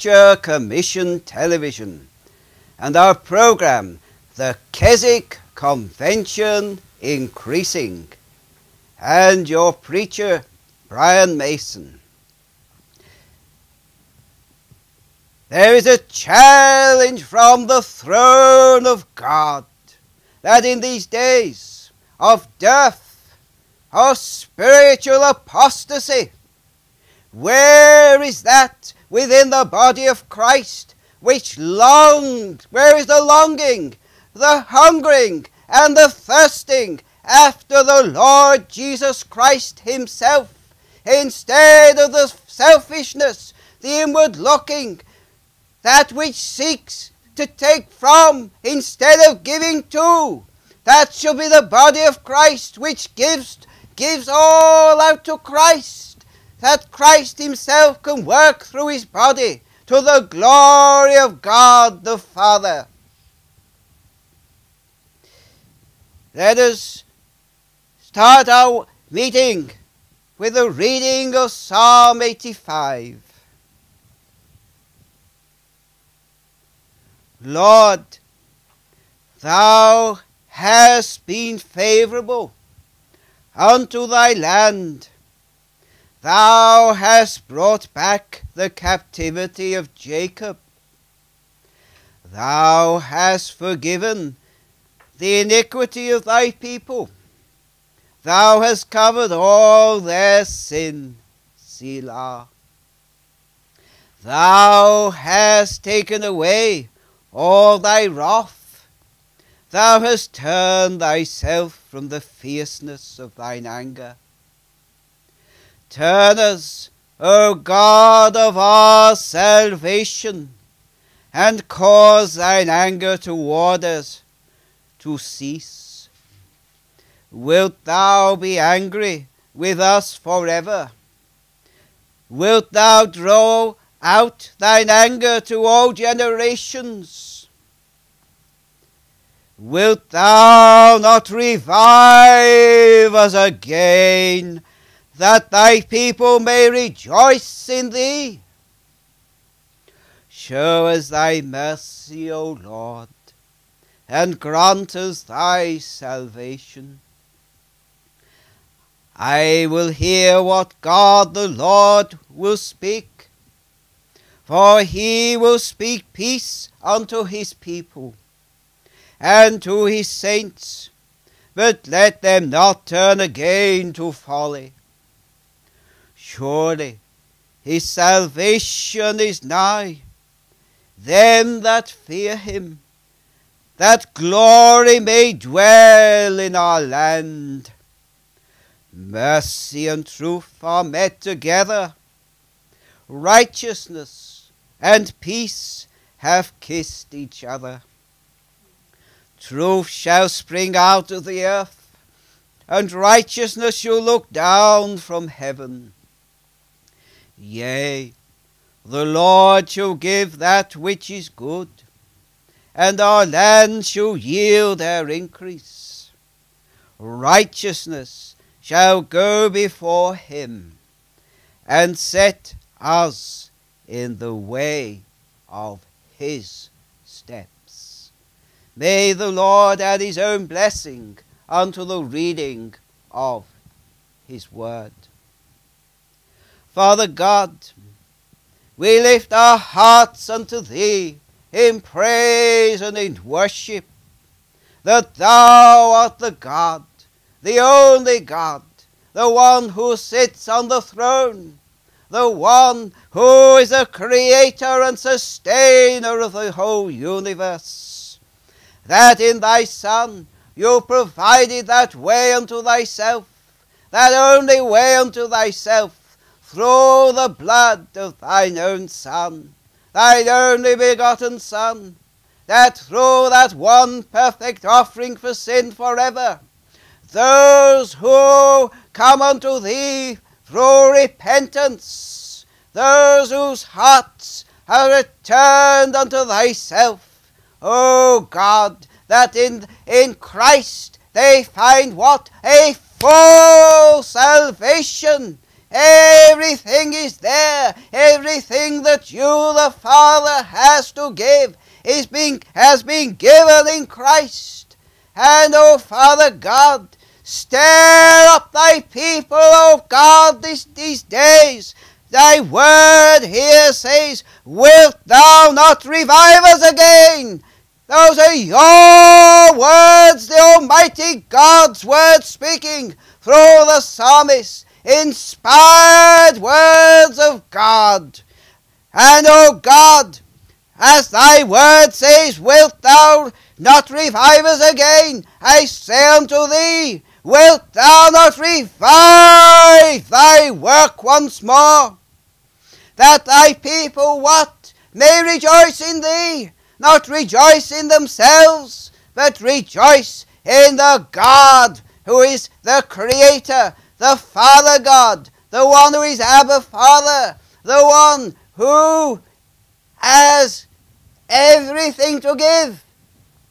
Commission Television and our program, The Keswick Convention Increasing, and your preacher, Brian Mason. There is a challenge from the throne of God that in these days of death, of spiritual apostasy, where is that within the body of Christ which longed? Where is the longing, the hungering, and the thirsting after the Lord Jesus Christ Himself, instead of the selfishness, the inward looking, that which seeks to take from instead of giving to? That should be the body of Christ which gives gives all out to Christ that Christ Himself can work through His body to the glory of God the Father. Let us start our meeting with a reading of Psalm 85. Lord, Thou hast been favorable unto Thy land Thou hast brought back the captivity of Jacob. Thou hast forgiven the iniquity of thy people. Thou hast covered all their sin. Selah. Thou hast taken away all thy wrath. Thou hast turned thyself from the fierceness of thine anger. Turn us, O God of our salvation, and cause thine anger toward us to cease. Wilt thou be angry with us forever? Wilt thou draw out thine anger to all generations? Wilt thou not revive us again that thy people may rejoice in thee. Show us thy mercy, O Lord, and grant us thy salvation. I will hear what God the Lord will speak, for he will speak peace unto his people and to his saints, but let them not turn again to folly. Surely his salvation is nigh them that fear him, that glory may dwell in our land. Mercy and truth are met together, righteousness and peace have kissed each other. Truth shall spring out of the earth, and righteousness shall look down from heaven. Yea, the Lord shall give that which is good, and our land shall yield her increase. Righteousness shall go before him, and set us in the way of his steps. May the Lord add his own blessing unto the reading of his word. Father God, we lift our hearts unto Thee in praise and in worship, that Thou art the God, the only God, the one who sits on the throne, the one who is the creator and sustainer of the whole universe. That in Thy Son you provided that way unto Thyself, that only way unto Thyself, through the blood of thine own Son, thine only begotten Son, that through that one perfect offering for sin forever, those who come unto thee through repentance, those whose hearts are returned unto thyself, O God, that in, in Christ they find what? A full salvation Everything is there Everything that you, the Father, has to give is being, has been given in Christ. And, O Father God, stir up thy people, O God, this, these days. Thy word here says, Wilt thou not revive us again? Those are your words, the Almighty God's words speaking through the psalmist, inspired words of God. And, O God, as thy word says, wilt thou not revive us again? I say unto thee, wilt thou not revive thy work once more? That thy people what? May rejoice in thee not rejoice in themselves, but rejoice in the God who is the Creator, the Father God, the one who is Abba Father, the one who has everything to give,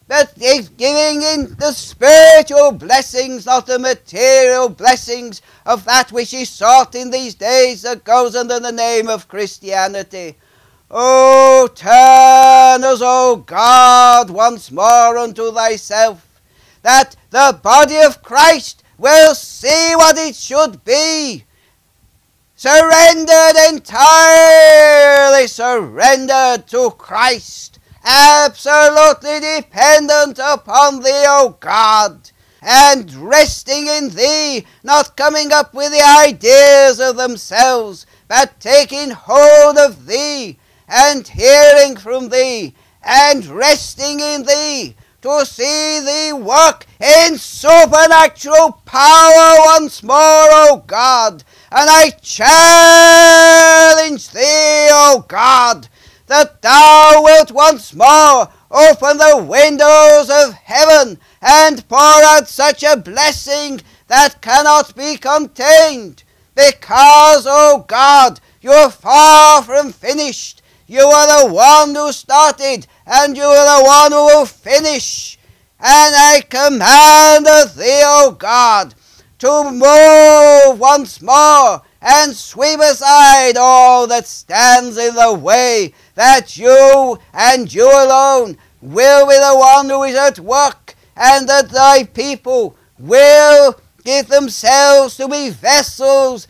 but is giving in the spiritual blessings, not the material blessings of that which is sought in these days that goes under the name of Christianity. Oh, turn us, O God, once more unto thyself, that the body of Christ will see what it should be. Surrendered entirely, surrendered to Christ, absolutely dependent upon thee, O God, and resting in thee, not coming up with the ideas of themselves, but taking hold of thee and hearing from thee, and resting in thee, to see thee work in supernatural power once more, O God. And I challenge thee, O God, that thou wilt once more open the windows of heaven and pour out such a blessing that cannot be contained. Because, O God, you're far from finished you are the one who started, and you are the one who will finish. And I command thee, O God, to move once more and sweep aside all that stands in the way, that you and you alone will be the one who is at work, and that thy people will give themselves to be vessels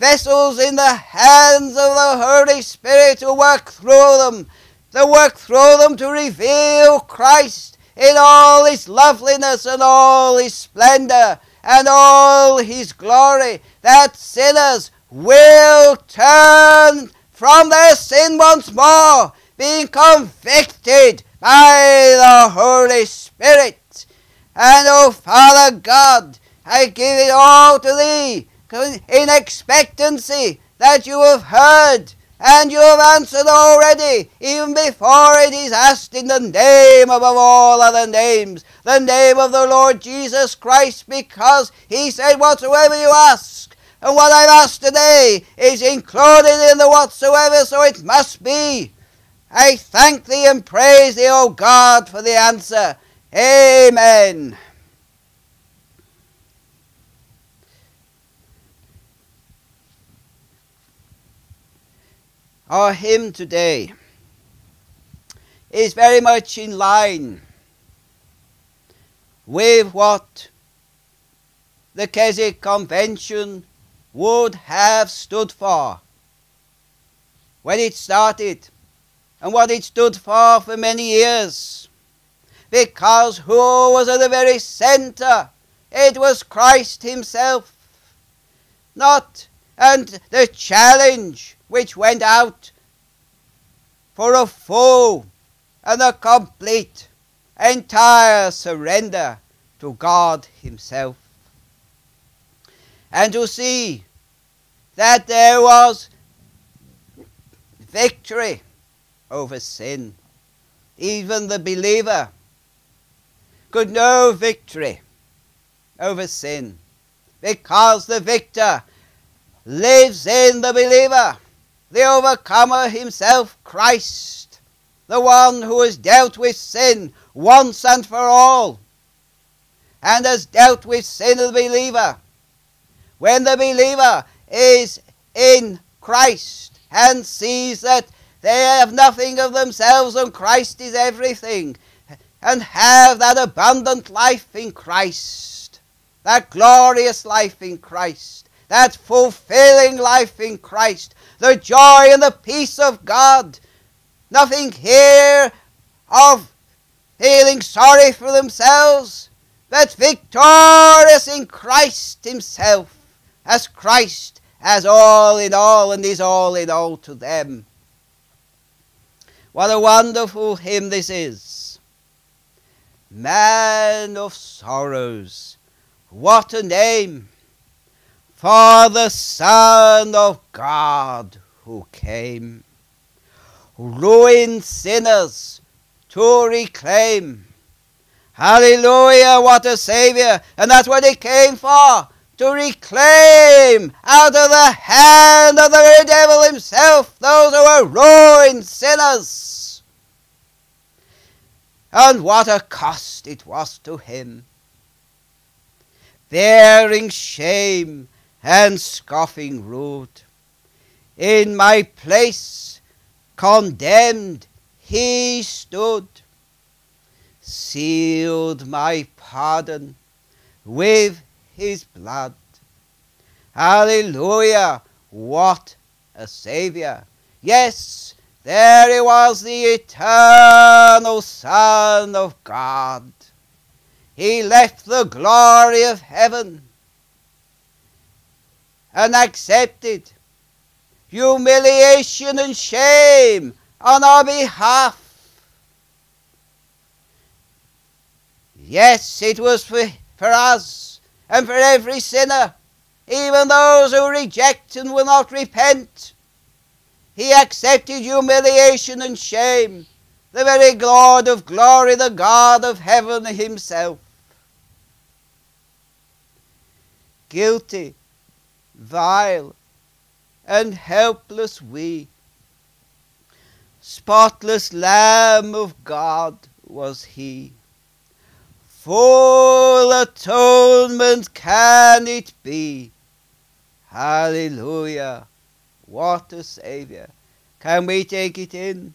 vessels in the hands of the Holy Spirit to work through them, to work through them to reveal Christ in all his loveliness and all his splendor and all his glory, that sinners will turn from their sin once more, being convicted by the Holy Spirit. And, O oh, Father God, I give it all to Thee, in expectancy that you have heard and you have answered already, even before it is asked in the name above all other names, the name of the Lord Jesus Christ, because he said, Whatsoever you ask, and what I've asked today is included in the whatsoever, so it must be. I thank thee and praise thee, O God, for the answer. Amen. Our hymn today is very much in line with what the Keswick Convention would have stood for when it started and what it stood for for many years. Because who was at the very center? It was Christ Himself. Not, and the challenge which went out for a full and a complete, entire surrender to God Himself. And to see that there was victory over sin. Even the believer could know victory over sin because the victor lives in the believer the overcomer himself, Christ, the one who has dealt with sin once and for all, and has dealt with sin of the believer. When the believer is in Christ and sees that they have nothing of themselves and Christ is everything, and have that abundant life in Christ, that glorious life in Christ, that fulfilling life in Christ, the joy and the peace of God. Nothing here of feeling sorry for themselves, but victorious in Christ Himself, as Christ as all in all and is all in all to them. What a wonderful hymn this is. Man of sorrows, what a name for the Son of God who came. Ruined sinners to reclaim. Hallelujah, what a Saviour! And that's what He came for to reclaim out of the hand of the very devil himself those who were ruined sinners. And what a cost it was to him, bearing shame and scoffing rude. In my place, condemned, he stood, sealed my pardon with his blood. Hallelujah! What a Saviour! Yes, there he was, the eternal Son of God. He left the glory of heaven and accepted humiliation and shame on our behalf. Yes, it was for, for us and for every sinner, even those who reject and will not repent. He accepted humiliation and shame, the very God of glory, the God of heaven himself. Guilty, vile, and helpless we, spotless Lamb of God was he. Full atonement can it be. Hallelujah. What a Saviour. Can we take it in?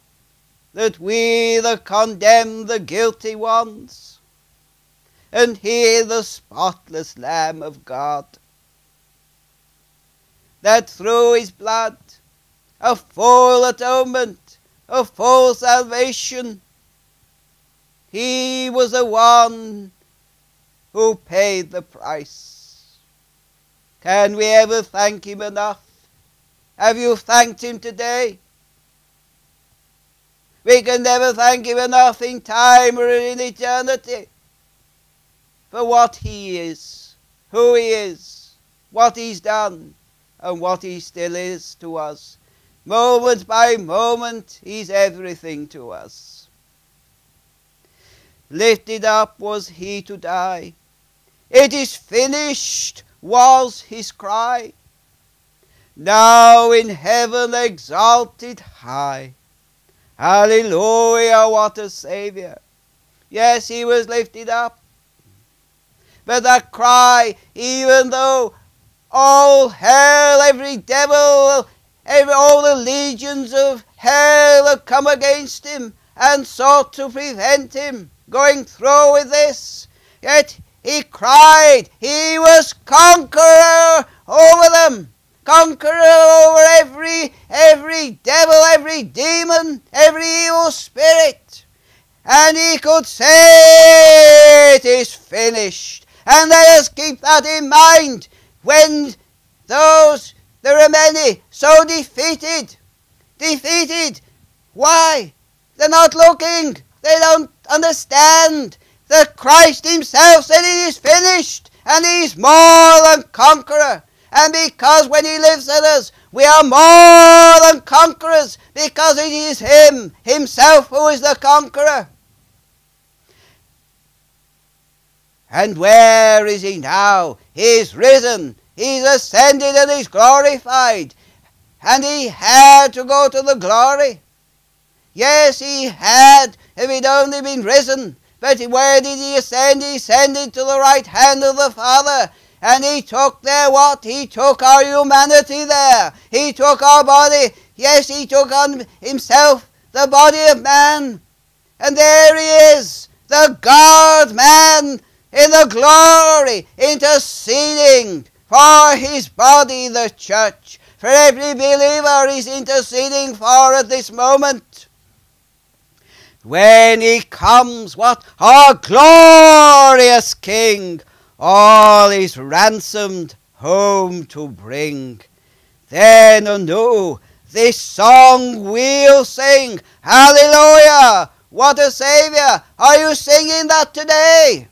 That we the condemned, the guilty ones, and he the spotless Lamb of God, that through his blood, a full atonement, a full salvation, he was the one who paid the price. Can we ever thank him enough? Have you thanked him today? We can never thank him enough in time or in eternity for what he is, who he is, what he's done, and what he still is to us. Moment by moment, he's everything to us. Lifted up was he to die. It is finished was his cry. Now in heaven exalted high. Hallelujah, what a Saviour. Yes, he was lifted up. But that cry, even though all hell, every devil, every, all the legions of hell had come against him and sought to prevent him, going through with this. Yet he cried, he was conqueror over them, conqueror over every, every devil, every demon, every evil spirit. And he could say, it is finished. And let us keep that in mind when those, there are many, so defeated. Defeated. Why? They're not looking. They don't understand that Christ himself said it is finished and he's more than conqueror. And because when he lives in us, we are more than conquerors because it is him himself who is the conqueror. And where is he now? He's risen, he's ascended and he's glorified. And he had to go to the glory. Yes, he had, if he'd only been risen. But where did he ascend? He ascended to the right hand of the Father. And he took there what? He took our humanity there. He took our body. Yes, he took on himself the body of man. And there he is, the God man in the glory, interceding for his body, the church. For every believer is interceding for at this moment. When he comes, what a glorious King, all is ransomed home to bring. Then anew this song we'll sing, Hallelujah! What a Saviour! Are you singing that today?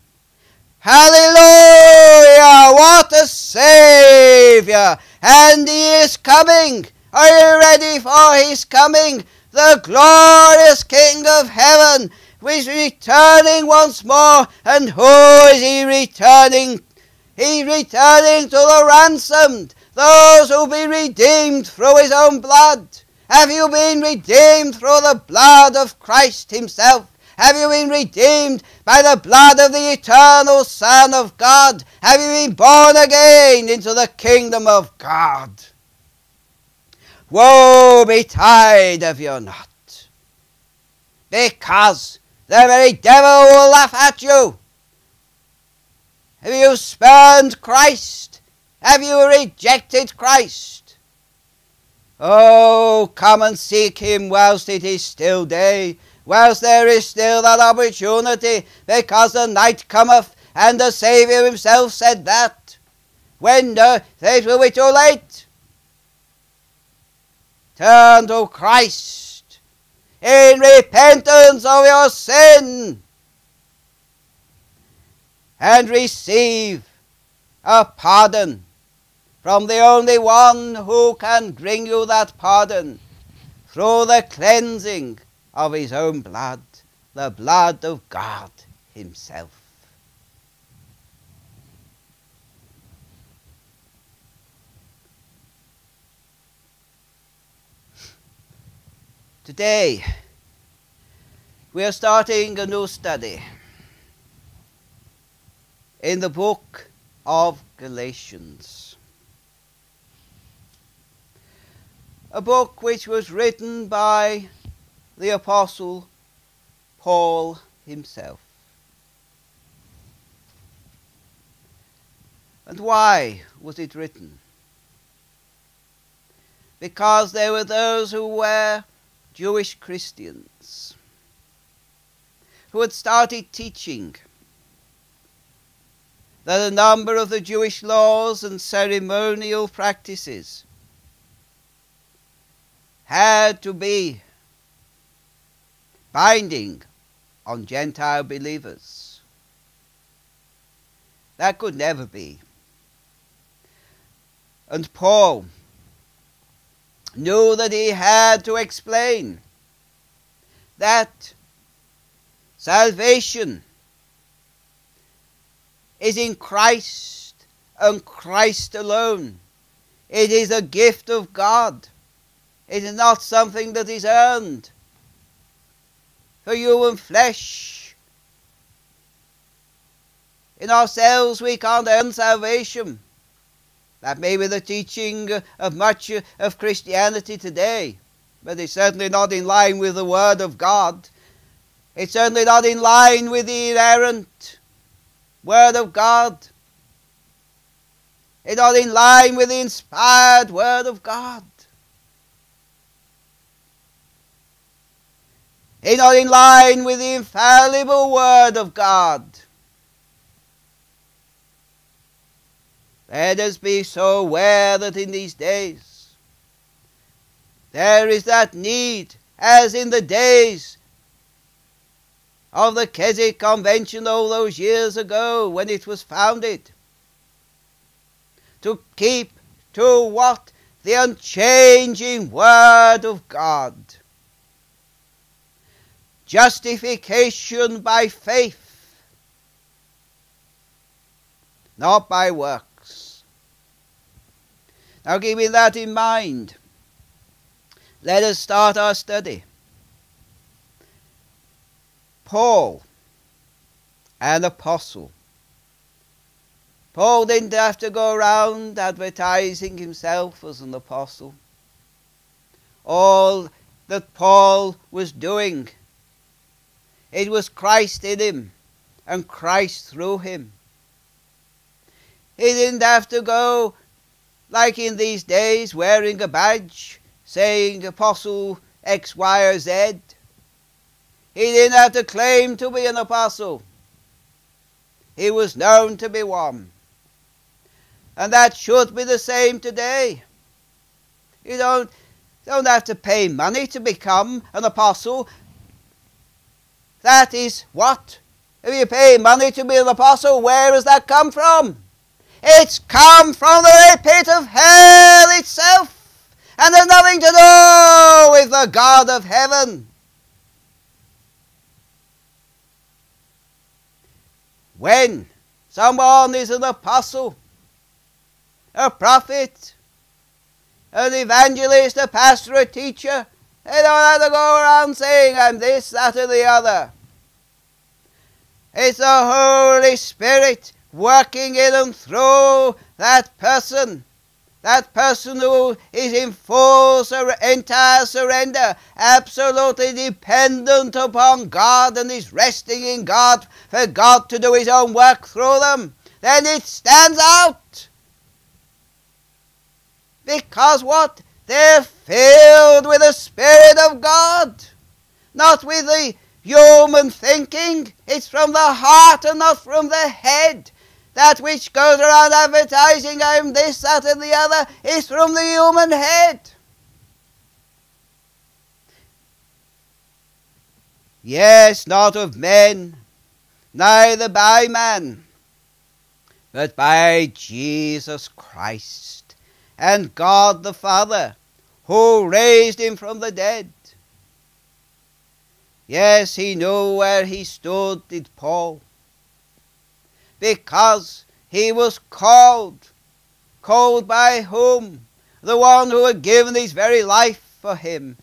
Hallelujah! What a Saviour! And He is coming! Are you ready for His coming? The glorious King of heaven is returning once more. And who is He returning? He's returning to the ransomed, those who be redeemed through His own blood. Have you been redeemed through the blood of Christ Himself? Have you been redeemed by the blood of the eternal Son of God? Have you been born again into the kingdom of God? Woe betide if you're not, because the very devil will laugh at you. Have you spurned Christ? Have you rejected Christ? Oh, come and seek him whilst it is still day whilst there is still that opportunity, because the night cometh, and the Saviour himself said that. When uh, it will be too late. Turn to Christ in repentance of your sin and receive a pardon from the only one who can bring you that pardon through the cleansing of his own blood, the blood of God himself. Today, we are starting a new study in the book of Galatians. A book which was written by the Apostle Paul himself. And why was it written? Because there were those who were Jewish Christians who had started teaching that a number of the Jewish laws and ceremonial practices had to be binding on Gentile believers. That could never be. And Paul knew that he had to explain that salvation is in Christ and Christ alone. It is a gift of God. It is not something that is earned for human flesh. In ourselves we can't earn salvation. That may be the teaching of much of Christianity today, but it's certainly not in line with the Word of God. It's certainly not in line with the inerrant Word of God. It's not in line with the inspired Word of God. It's not in line with the infallible Word of God. Let us be so aware that in these days there is that need, as in the days of the Keswick Convention all those years ago when it was founded, to keep to what? The unchanging Word of God justification by faith, not by works. Now, keeping that in mind, let us start our study. Paul, an apostle. Paul didn't have to go around advertising himself as an apostle. all that Paul was doing. It was Christ in him and Christ through him. He didn't have to go like in these days wearing a badge saying Apostle X, Y, or Z. He didn't have to claim to be an apostle. He was known to be one. And that should be the same today. You don't, don't have to pay money to become an apostle. That is what? If you pay money to be an apostle, where does that come from? It's come from the pit of hell itself. And has nothing to do with the God of heaven. When someone is an apostle, a prophet, an evangelist, a pastor, a teacher, they don't have to go around saying, I'm this, that, or the other. It's the Holy Spirit working in and through that person. That person who is in full sur- entire surrender, absolutely dependent upon God and is resting in God for God to do His own work through them, then it stands out. Because what? They're filled with the Spirit of God, not with the human thinking. It's from the heart and not from the head. That which goes around advertising, I'm this, that, and the other, is from the human head. Yes, not of men, neither by man, but by Jesus Christ and God the Father, who raised him from the dead. Yes, he knew where he stood, did Paul because he was called. Called by whom? The one who had given his very life for him.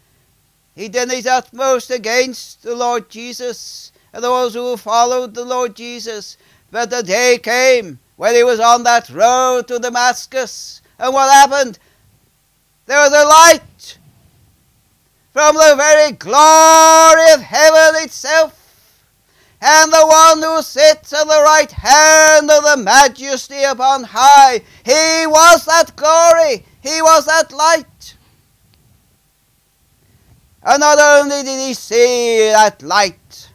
He did his utmost against the Lord Jesus and those who followed the Lord Jesus. But the day came when he was on that road to Damascus. And what happened? There was a light from the very glory of heaven itself and the one who sits at the right hand of the majesty upon high. He was that glory, he was that light. And not only did he see that light,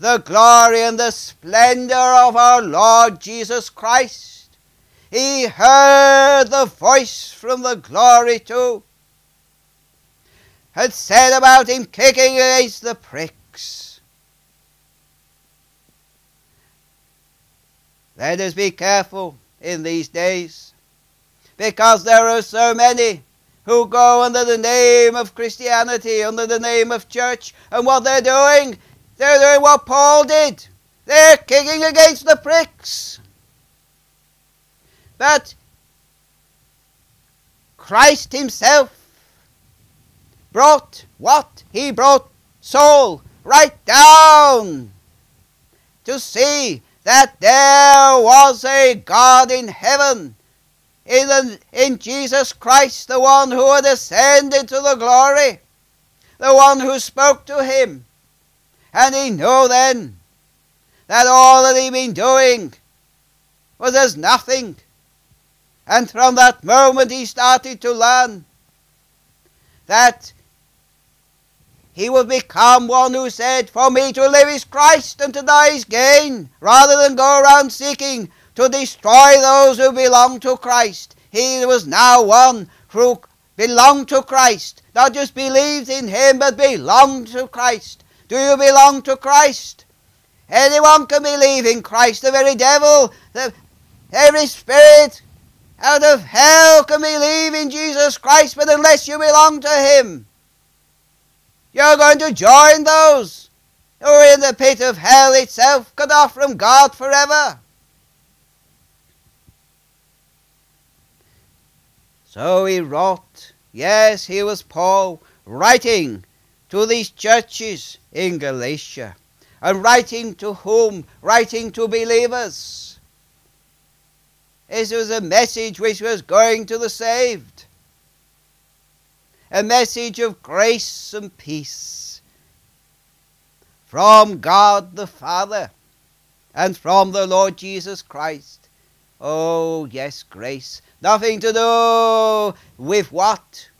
the glory and the splendor of our Lord Jesus Christ, he heard the voice from the glory too, had said about him kicking against the pricks Let us be careful in these days because there are so many who go under the name of Christianity, under the name of church, and what they're doing, they're doing what Paul did. They're kicking against the pricks. But Christ himself brought what? He brought Saul right down to see that there was a God in heaven, in, the, in Jesus Christ, the one who had ascended to the glory, the one who spoke to him. And he knew then that all that he'd been doing was as nothing. And from that moment he started to learn that he would become one who said, For me to live is Christ and to die is gain, rather than go around seeking to destroy those who belong to Christ. He was now one who belonged to Christ, not just believed in Him, but belonged to Christ. Do you belong to Christ? Anyone can believe in Christ, the very devil, the, every spirit out of hell can we believe in Jesus Christ, but unless you belong to Him, you're going to join those who are in the pit of hell itself, cut off from God forever. So he wrote, yes, he was Paul, writing to these churches in Galatia. And writing to whom? Writing to believers. This was a message which was going to the saved. a message of grace and peace from God the Father and from the Lord Jesus Christ. Oh, yes, grace. Nothing to do with what?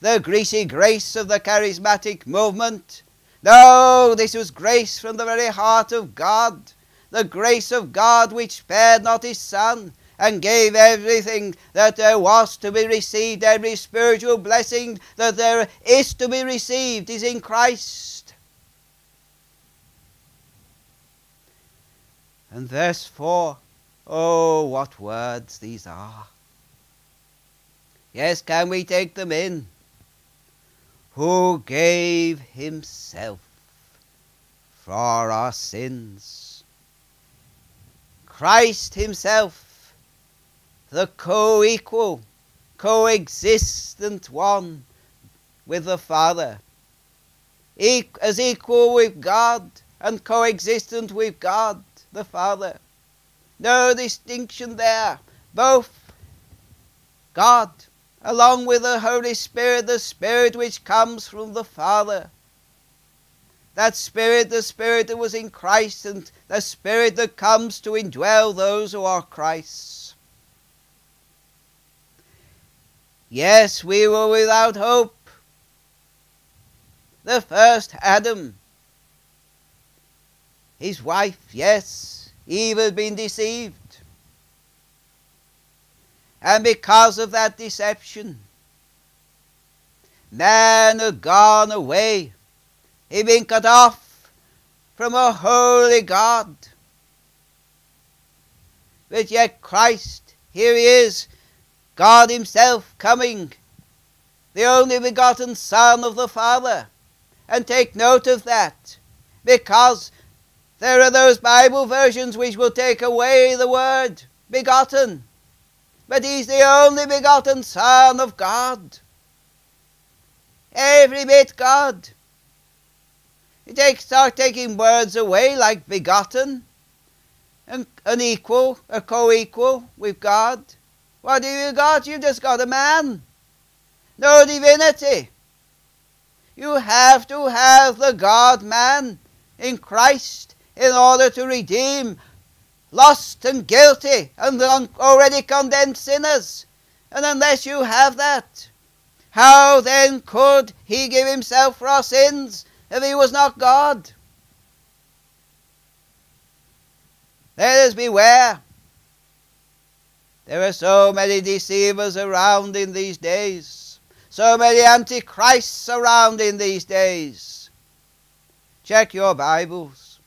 The greasy grace of the charismatic movement. No, this was grace from the very heart of God. The grace of God which spared not his Son, and gave everything that there was to be received, every spiritual blessing that there is to be received is in Christ. And 4, oh, what words these are. Yes, can we take them in? Who gave himself for our sins. Christ himself the co equal, co-existent one with the Father, as equal with God and co-existent with God the Father. No distinction there. Both God, along with the Holy Spirit, the Spirit which comes from the Father. That Spirit, the Spirit that was in Christ, and the Spirit that comes to indwell those who are Christ's. Yes, we were without hope. The first Adam, his wife, yes, Eve had been deceived. And because of that deception, man had gone away. He'd been cut off from a holy God. But yet Christ, here he is, God Himself coming, the only begotten Son of the Father. And take note of that, because there are those Bible versions which will take away the word begotten. But He's the only begotten Son of God. Every bit God. You take, start taking words away like begotten, and an equal, a co-equal with God. What have you got? You just got a man. No divinity. You have to have the God man in Christ in order to redeem lost and guilty and already condemned sinners. And unless you have that, how then could he give himself for our sins if he was not God? Let us beware there are so many deceivers around in these days, so many antichrists around in these days. Check your Bibles.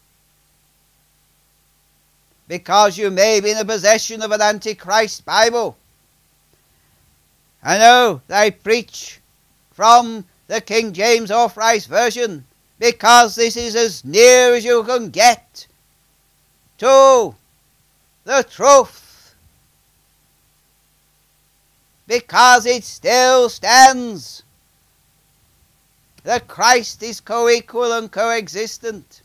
Because you may be in the possession of an antichrist Bible. I know they preach from the King James Authorized Version because this is as near as you can get to the truth. Because it still stands. That Christ is co equal and co-existent,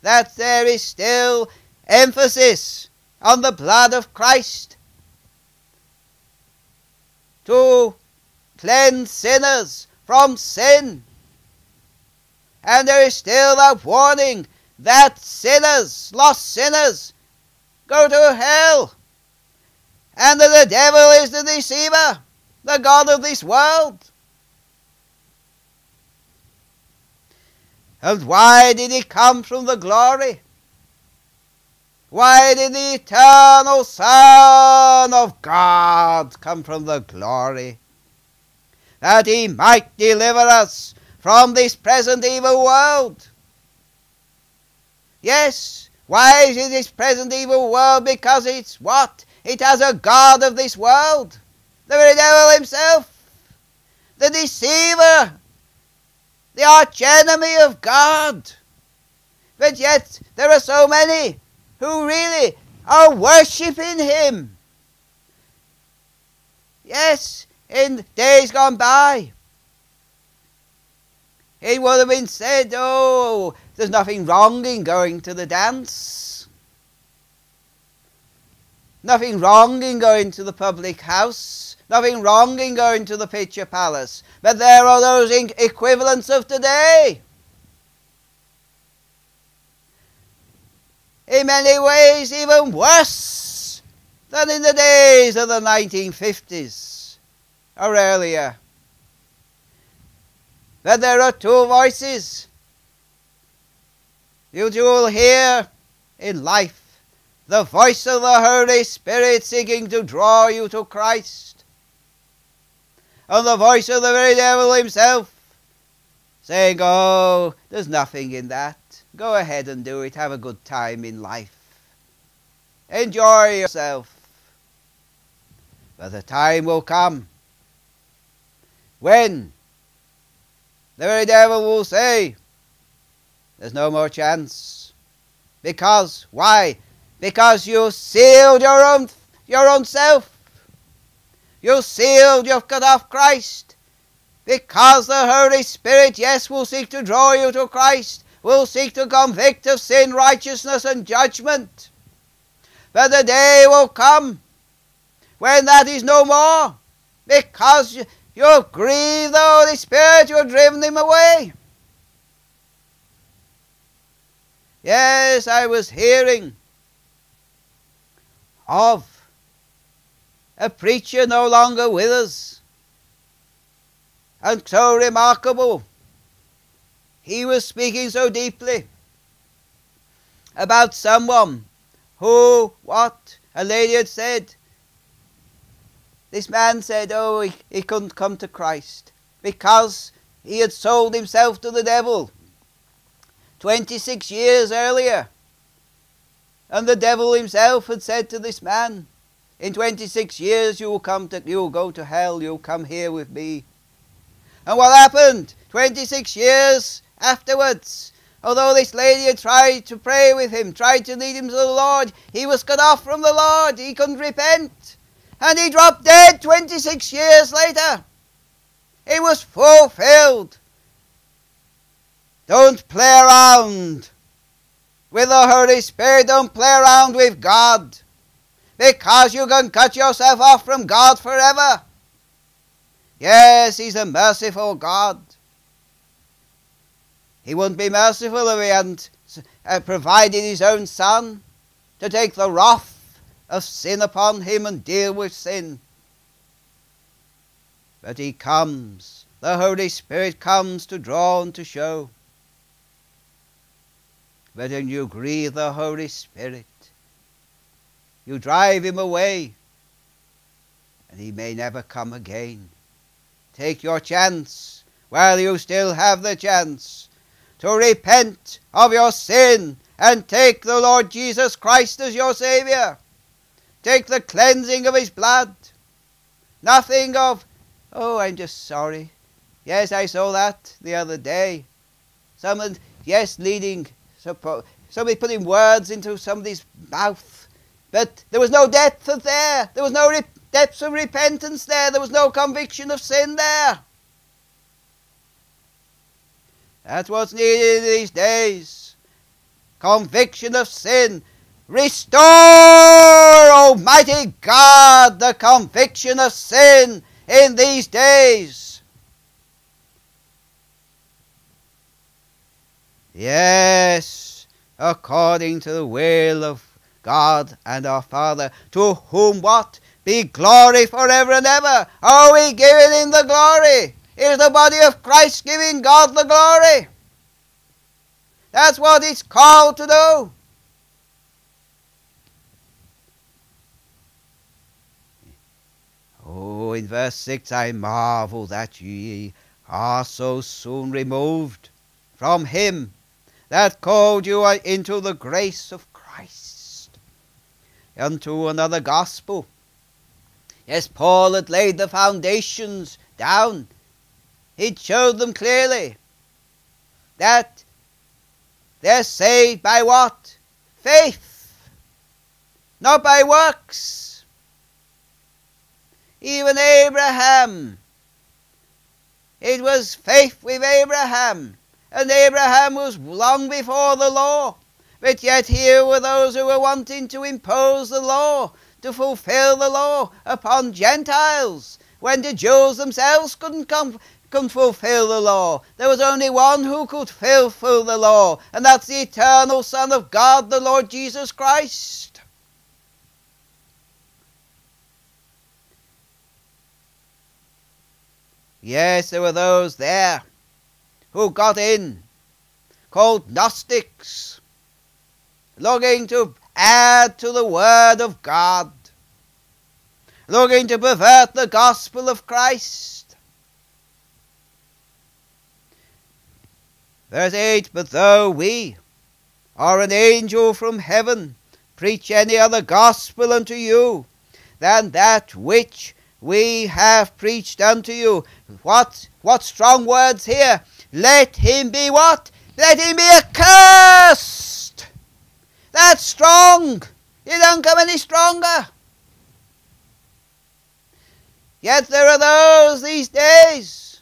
that there is still emphasis on the blood of Christ to cleanse sinners from sin. And there is still that warning that sinners, lost sinners, go to hell and that the devil is the deceiver, the God of this world. And why did he come from the glory? Why did the eternal Son of God come from the glory? That he might deliver us from this present evil world. Yes, why is it this present evil world? Because it's what? It has a God of this world, the very devil himself, the deceiver, the archenemy of God. But yet there are so many who really are worshipping him. Yes, in days gone by, it would have been said, oh, there's nothing wrong in going to the dance. Nothing wrong in going to the public house. Nothing wrong in going to the picture palace. But there are those equivalents of today. In many ways, even worse than in the days of the 1950s or earlier. That there are two voices you will hear in life the voice of the Holy Spirit seeking to draw you to Christ, and the voice of the very devil himself saying, Oh, there's nothing in that. Go ahead and do it. Have a good time in life. Enjoy yourself. But the time will come when the very devil will say, There's no more chance. Because, why? Because you sealed your own, your own self. You sealed, you've cut off Christ. Because the Holy Spirit, yes, will seek to draw you to Christ, will seek to convict of sin, righteousness, and judgment. But the day will come when that is no more, because you, you've grieved the Holy Spirit, you've driven him away. Yes, I was hearing of a preacher no longer with us, and so remarkable. He was speaking so deeply about someone who, what a lady had said. This man said, oh, he, he couldn't come to Christ because he had sold himself to the devil 26 years earlier. And the devil himself had said to this man, in 26 years you will come to, you will go to hell, you'll come here with me. And what happened? 26 years afterwards, although this lady had tried to pray with him, tried to lead him to the Lord, he was cut off from the Lord. He couldn't repent. And he dropped dead 26 years later. It was fulfilled. Don't play around with the Holy Spirit. Don't play around with God. Because you can cut yourself off from God forever. Yes, He's a merciful God. He wouldn't be merciful if He hadn't uh, provided His own Son to take the wrath of sin upon Him and deal with sin. But He comes, the Holy Spirit comes to draw and to show. But when you grieve the Holy Spirit, you drive him away, and he may never come again. Take your chance while you still have the chance to repent of your sin and take the Lord Jesus Christ as your Saviour. Take the cleansing of His blood. Nothing of, oh, I'm just sorry. Yes, I saw that the other day. Someone, yes, leading somebody putting words into somebody's mouth. But there was no depth of there. There was no re- depth of repentance there. There was no conviction of sin there. That's what's needed these days. Conviction of sin. Restore, Almighty God, the conviction of sin in these days. Yes, according to the will of God and our Father, to whom what? Be glory forever and ever. Are we giving him the glory? Is the body of Christ giving God the glory? That's what it's called to do. In verse 6, I marvel that ye are so soon removed from him that called you into the grace of Christ, unto another gospel. Yes, Paul had laid the foundations down. He'd showed them clearly that they're saved by what? Faith, not by works. Even Abraham, it was faith with Abraham and Abraham was long before the law. But yet here were those who were wanting to impose the law, to fulfill the law upon Gentiles. when the Jews themselves couldn't come, fulfill the law. There was only one who could fulfill the law, and that's the eternal Son of God, the Lord Jesus Christ. Yes, there were those there who got in, called Gnostics, looking to add to the Word of God, looking to pervert the gospel of Christ. Verse 8 But though we or an angel from heaven preach any other gospel unto you than that which we have preached unto you. What what strong words here? Let him be what? Let him be accursed. That's strong. You don't come any stronger. Yet there are those these days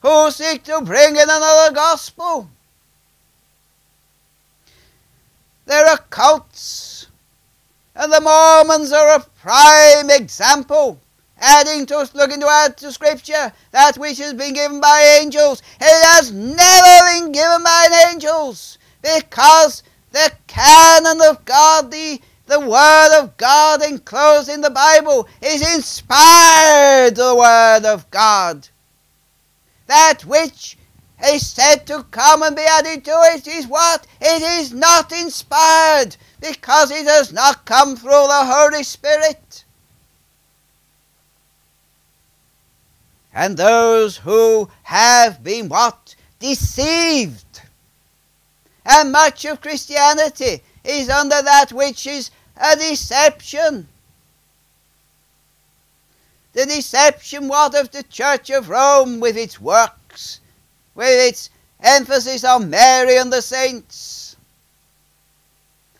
who seek to bring in another gospel. There are cults, and the Mormons are a prime example adding to looking to add to scripture that which has been given by angels. It has never been given by angels because the canon of god the the word of god enclosed in the bible is inspired the word of god. That which is said to come and be added to it is what? It is not inspired because it has not come through the holy spirit and those who have been what? Deceived. And much of Christianity is under that which is a deception. The deception, what of the Church of Rome with its works, with its emphasis on Mary and the saints.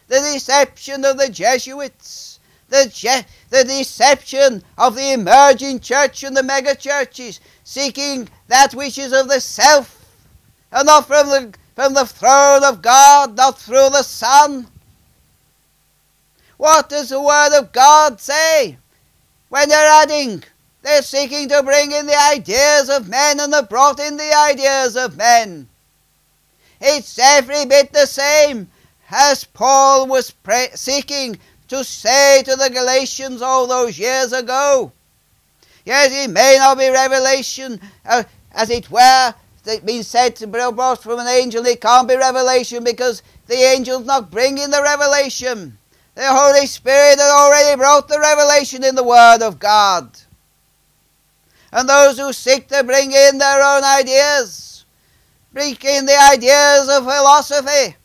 The deception of the Jesuits the, je- the deception of the emerging church and the mega churches, seeking that which is of the self, and not from the, from the throne of God, not through the Son. What does the Word of God say? When they're adding, they're seeking to bring in the ideas of men and have brought in the ideas of men. It's every bit the same as Paul was seeking to say to the Galatians all those years ago. Yes, it may not be revelation, uh, as it were, it's been said to be brought from an angel. It can't be revelation because the angel's not bringing the revelation. The Holy Spirit had already brought the revelation in the Word of God. And those who seek to bring in their own ideas, bring in the ideas of philosophy,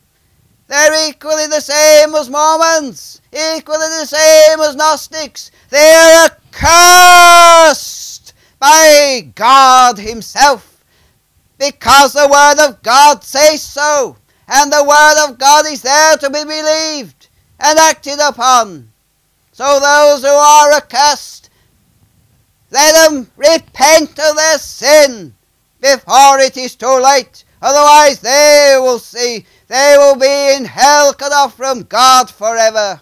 they're equally the same as Mormons, equally the same as Gnostics. They are accursed by God Himself because the Word of God says so, and the Word of God is there to be believed and acted upon. So those who are accursed, let them repent of their sin before it is too late. Otherwise they will see they will be in hell cut off from God forever.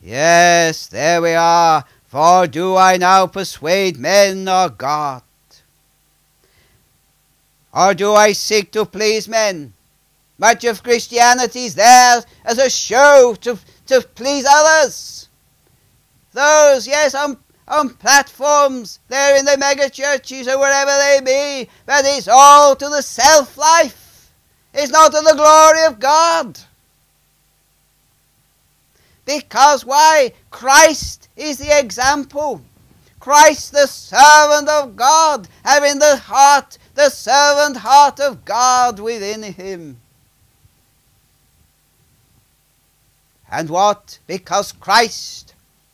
Yes, there we are. For do I now persuade men or God? Or do I seek to please men? Much of Christianity is there as a show to, to please others. Those, yes, on on platforms there in the mega churches or wherever they be, but it's all to the self life. It's not to the glory of God. Because why? Christ is the example. Christ, the servant of God, having the heart, the servant heart of God within him. And what? Because Christ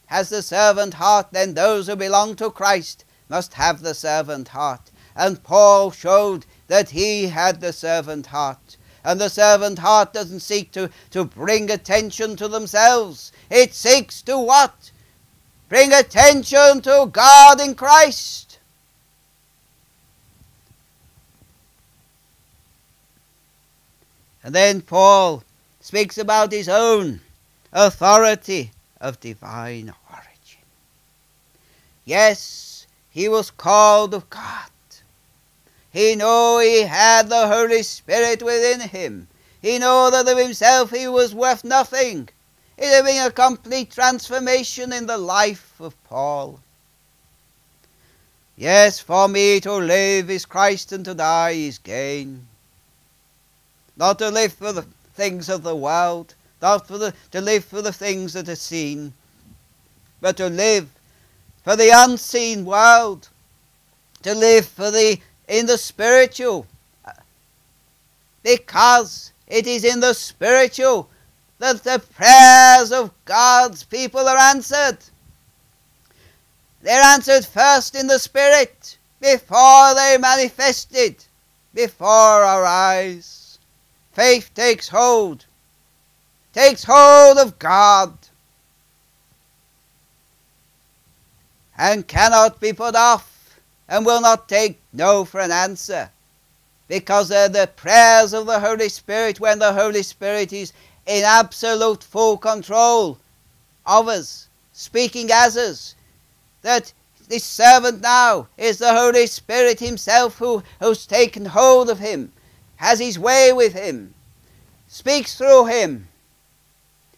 has the servant heart, then those who belong to Christ must have the servant heart. And Paul showed that he had the servant heart. And the servant heart doesn't seek to, to bring attention to themselves. It seeks to what? Bring attention to God in Christ. And then Paul speaks about his own authority of divine origin. Yes, he was called of God. He knew he had the Holy Spirit within him. He knew that of himself he was worth nothing. It had been a complete transformation in the life of Paul. Yes, for me to live is Christ and to die is gain. Not to live for the things of the world, not for the, to live for the things that are seen, but to live for the unseen world, to live for the in the spiritual, because it is in the spiritual that the prayers of God's people are answered. They're answered first in the spirit before they're manifested before our eyes. Faith takes hold, takes hold of God, and cannot be put off, and will not take no for an answer, because they're the prayers of the Holy Spirit when the Holy Spirit is in absolute full control of us, speaking as us, that this servant now is the Holy Spirit Himself who, who's taken hold of him, has his way with him, speaks through him.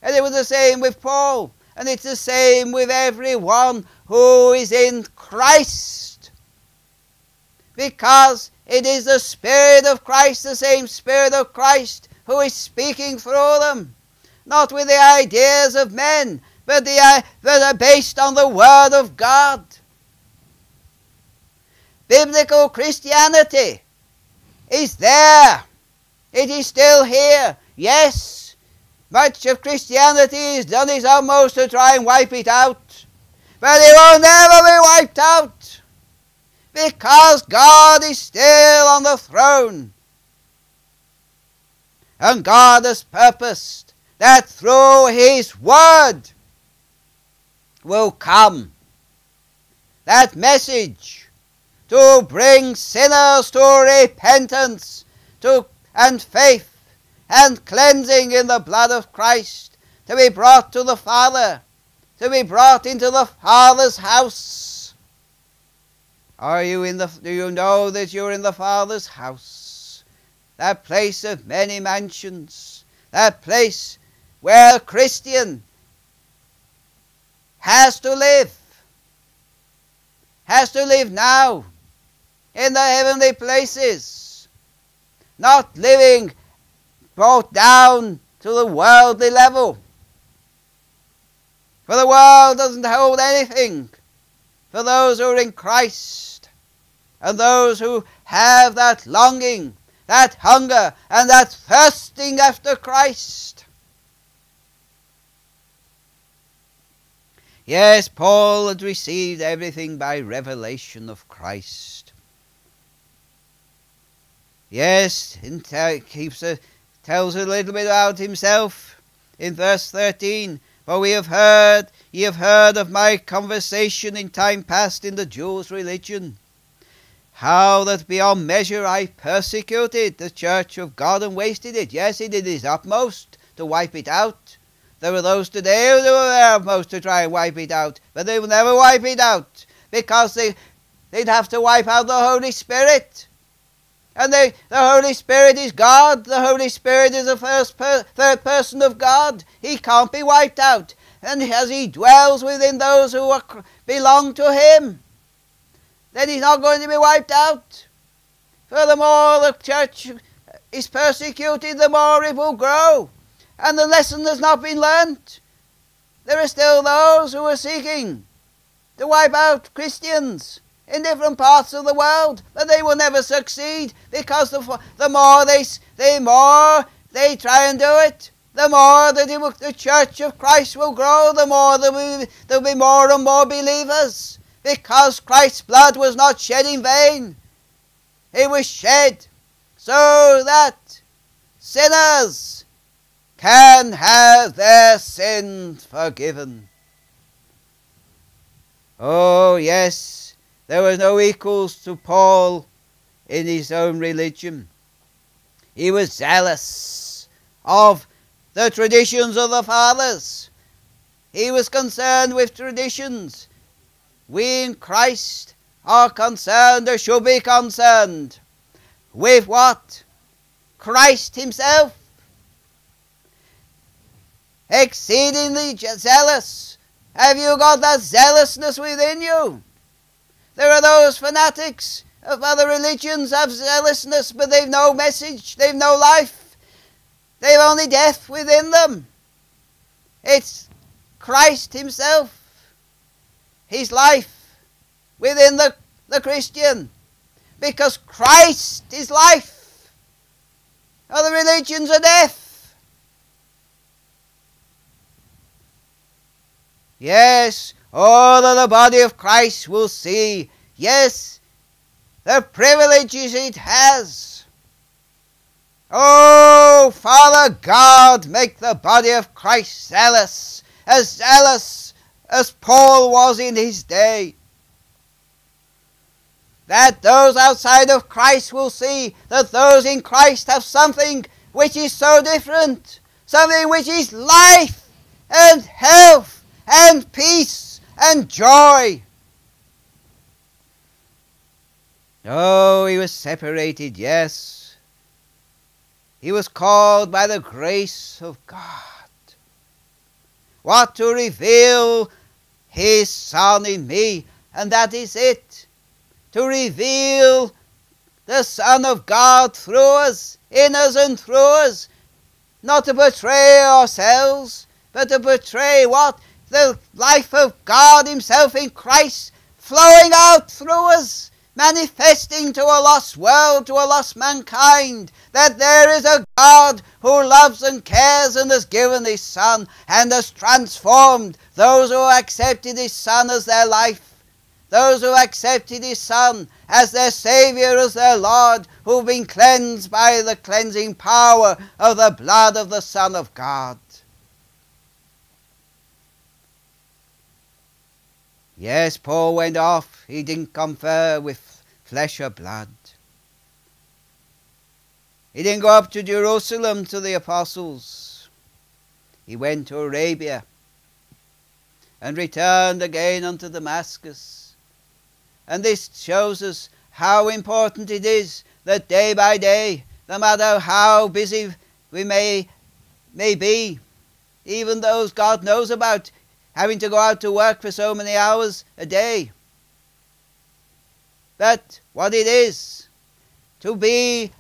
And it was the same with Paul, and it's the same with everyone who is in Christ. Because it is the Spirit of Christ, the same Spirit of Christ, who is speaking through them. Not with the ideas of men, but the, uh, are based on the Word of God. Biblical Christianity is there. It is still here. Yes, much of Christianity has done its utmost to try and wipe it out. But it will never be wiped out. Because God is still on the throne. And God has purposed that through His Word will come that message to bring sinners to repentance to, and faith and cleansing in the blood of Christ, to be brought to the Father, to be brought into the Father's house. Are you in the, do you know that you're in the Father's house? That place of many mansions, that place where a Christian has to live, has to live now in the heavenly places, not living brought down to the worldly level. For the world doesn't hold anything for those who are in Christ and those who have that longing, that hunger, and that thirsting after Christ. Yes, Paul had received everything by revelation of Christ. Yes, it keeps a, tells a little bit about himself in verse 13. For we have heard, ye have heard of my conversation in time past in the Jews' religion, how that beyond measure I persecuted the church of God and wasted it. Yes, he did his utmost to wipe it out. There were those today who do their utmost to try and wipe it out, but they will never wipe it out because they, they'd have to wipe out the Holy Spirit. And they, the Holy Spirit is God. The Holy Spirit is the first per, third person of God. He can't be wiped out. And as He dwells within those who are, belong to Him, then He's not going to be wiped out. Furthermore, the church is persecuted, the more it will grow and the lesson has not been learnt. There are still those who are seeking to wipe out Christians in different parts of the world, but they will never succeed because the, the more they the more they try and do it, the more the Church of Christ will grow, the more there will, there will be more and more believers, because Christ's blood was not shed in vain. It was shed so that sinners can have their sins forgiven. Oh, yes, there were no equals to Paul in his own religion. He was zealous of the traditions of the fathers. He was concerned with traditions. we in Christ are concerned or should be concerned with what? Christ Himself. Exceedingly zealous. Have you got that zealousness within you? There are those fanatics of other religions have zealousness, but they've no message, they've no life, they've only death within them. It's Christ Himself, His life within the, the Christian, because Christ is life. Other religions are death. Yes, all of the body of Christ will see. Yes, the privileges it has. Oh, Father God, make the body of Christ zealous, as zealous as Paul was in his day. That those outside of Christ will see that those in Christ have something which is so different, something which is life and health and peace and joy. Oh, he was separated, yes. He was called by the grace of God. What to reveal his Son in me, and that is it. To reveal the Son of God through us, in us and through us. Not to betray ourselves, but to betray what? The life of God Himself in Christ flowing out through us manifesting to a lost world, to a lost mankind, that there is a God who loves and cares and has given His Son and has transformed those who accepted His Son as their life, those who accepted His Son as their Saviour, as their Lord, who've been cleansed by the cleansing power of the blood of the Son of God. Yes, Paul went off. He didn't confer with flesh or blood. He didn't go up to Jerusalem to the apostles. He went to Arabia and returned again unto Damascus. And this shows us how important it is that day by day, no matter how busy we may, may be, even those God knows about having to go out to work for so many hours a day, But what it is to be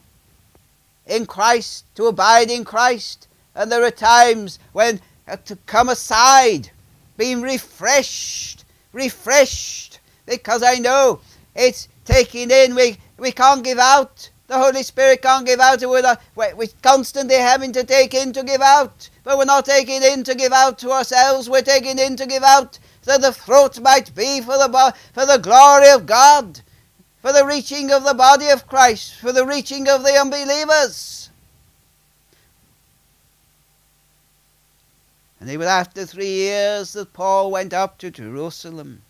in Christ, to abide in Christ. And there are times when uh, to come aside, being refreshed, refreshed, because I know it's taking in, we, we can't give out. The Holy Spirit can't give out. We're, we're constantly having to take in to give out. But we're not taking in to give out to ourselves. We're taking in to give out so the fruit might be for the, for the glory of God for the reaching of the body of Christ, for the reaching of the unbelievers. And it was after three years that Paul went up to Jerusalem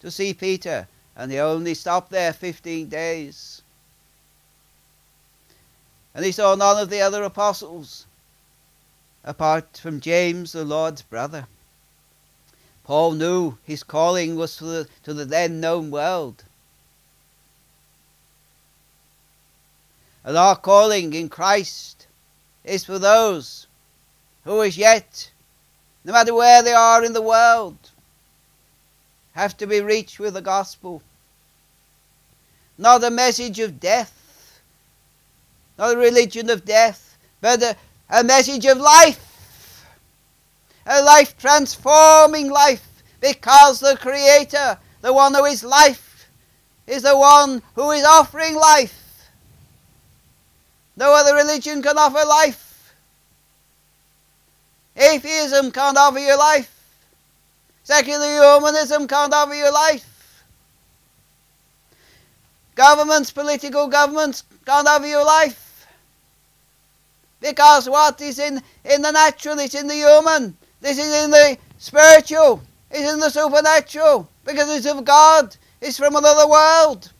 to see Peter, and he only stopped there 15 days. And he saw none of the other apostles, apart from James, the Lord's brother. Paul knew his calling was to the, to the then known world. And our calling in Christ is for those who as yet, no matter where they are in the world, have to be reached with the gospel. Not a message of death, not a religion of death, but a, a message of life. A life transforming life, because the Creator, the one who is life, is the one who is offering life. No other religion can offer life. Atheism can't offer you life. Secular humanism can't offer you life. Governments, political governments can't offer you life. Because what is in, in the natural is in the human. This is in the spiritual. It's in the supernatural. Because it's of God. It's from another world.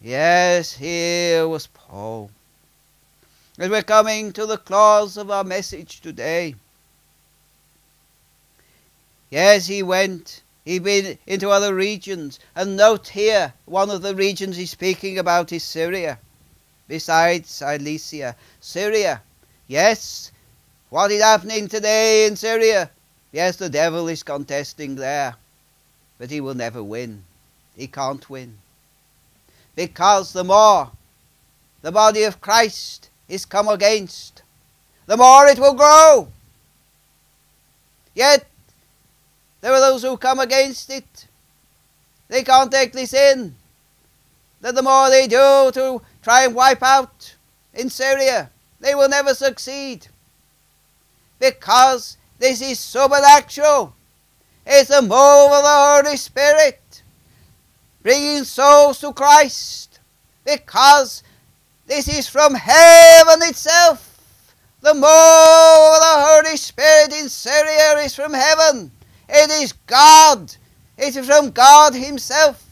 Yes, here was Paul. As we're coming to the close of our message today, Yes, he went. He'd been into other regions. And note here, one of the regions he's speaking about is Syria. Besides Cilicia. Syria. Yes, what is happening today in Syria? Yes, the devil is contesting there. But he will never win. He can't win. Because the more the body of Christ is come against, the more it will grow. Yet, there are those who come against it. They can't take this in. That the more they do to try and wipe out in Syria, they will never succeed. Because this is supernatural. It's a move of the Holy Spirit, bringing souls to Christ. Because this is from heaven itself. The move of the Holy Spirit in Syria is from heaven. It is God. It is from God Himself.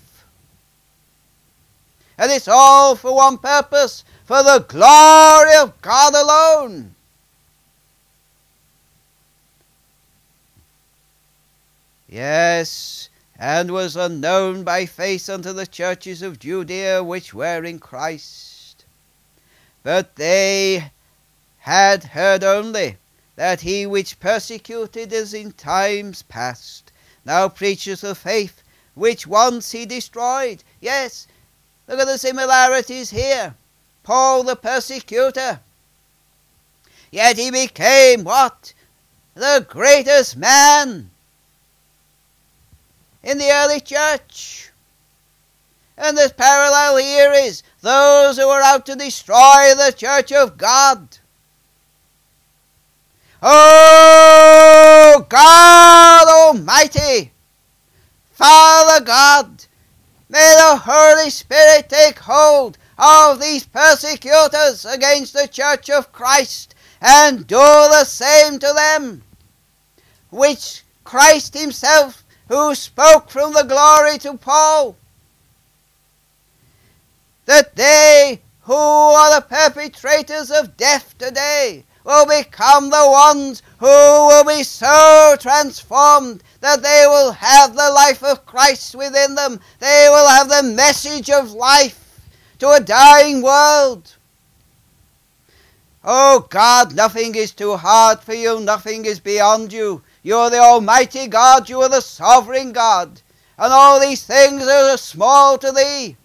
And it's all for one purpose, for the glory of God alone. Yes, and was unknown by face unto the churches of Judea which were in Christ. But they had heard only that he which persecuted us in times past now preaches the faith which once he destroyed. Yes, look at the similarities here. Paul the persecutor. Yet he became what? The greatest man in the early church. And the parallel here is those who were out to destroy the church of God Oh God Almighty, Father God, may the Holy Spirit take hold of these persecutors against the Church of Christ and do the same to them, which Christ Himself, who spoke from the glory to Paul, that they who are the perpetrators of death today will become the ones who will be so transformed that they will have the life of Christ within them. They will have the message of life to a dying world. Oh God, nothing is too hard for you, nothing is beyond you. You are the Almighty God, you are the sovereign God, and all these things are small to thee.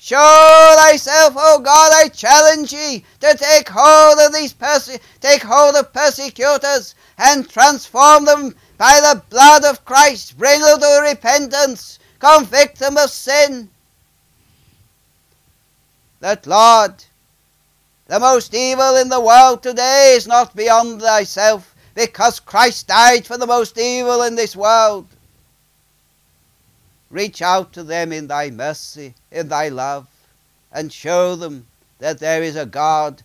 Show thyself, O God, I challenge ye to take hold of these perse- take hold of persecutors and transform them by the blood of Christ. Bring them to repentance, convict them of sin. That Lord, the most evil in the world today is not beyond thyself, because Christ died for the most evil in this world. Reach out to them in thy mercy, in thy love, and show them that there is a God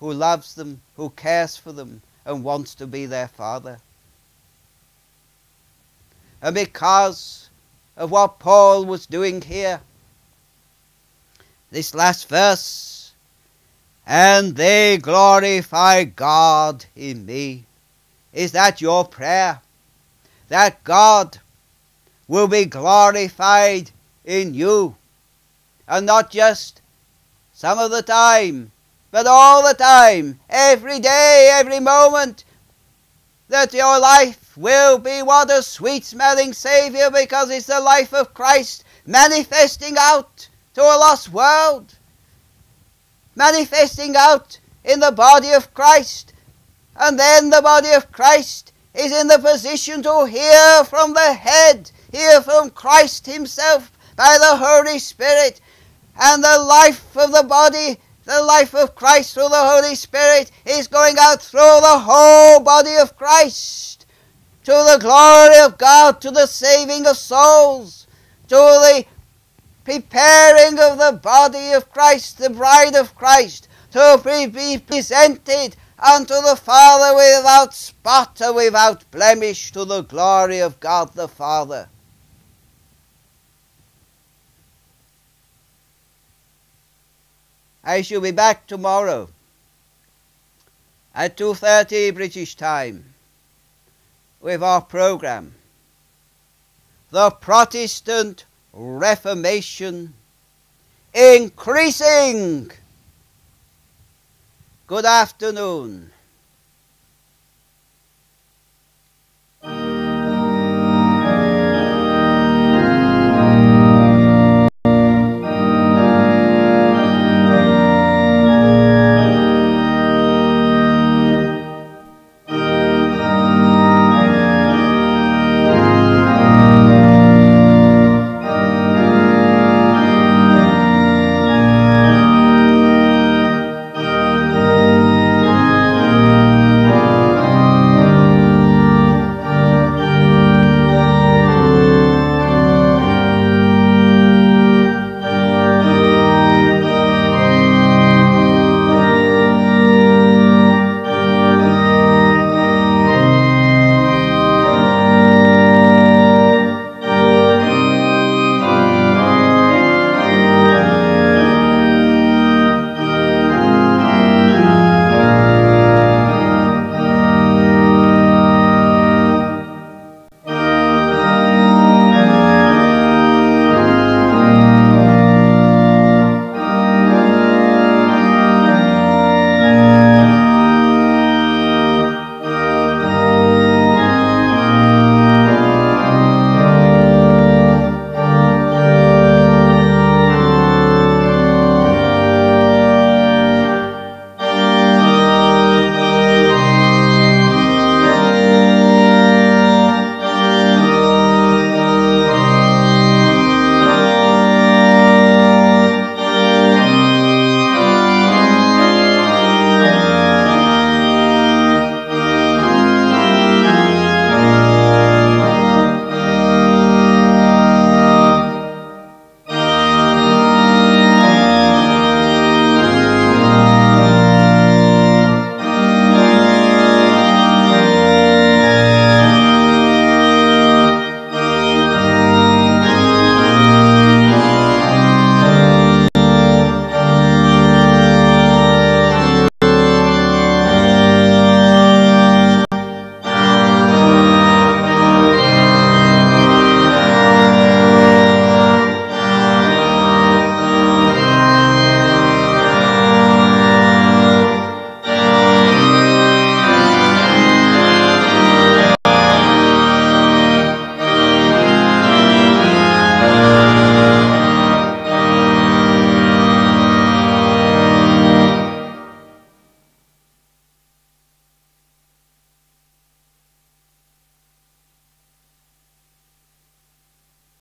who loves them, who cares for them, and wants to be their Father. And because of what Paul was doing here, this last verse, and they glorify God in me. Is that your prayer? That God will be glorified in you. And not just some of the time, but all the time, every day, every moment, that your life will be what a sweet smelling Saviour because it's the life of Christ manifesting out to a lost world, manifesting out in the body of Christ. And then the body of Christ is in the position to hear from the head hear from Christ Himself by the Holy Spirit, and the life of the body, the life of Christ through the Holy Spirit, is going out through the whole body of Christ to the glory of God, to the saving of souls, to the preparing of the body of Christ, the bride of Christ, to be presented unto the Father without spot or without blemish to the glory of God the Father. I shall be back tomorrow at 2.30 British time with our program the Protestant Reformation increasing. Good afternoon.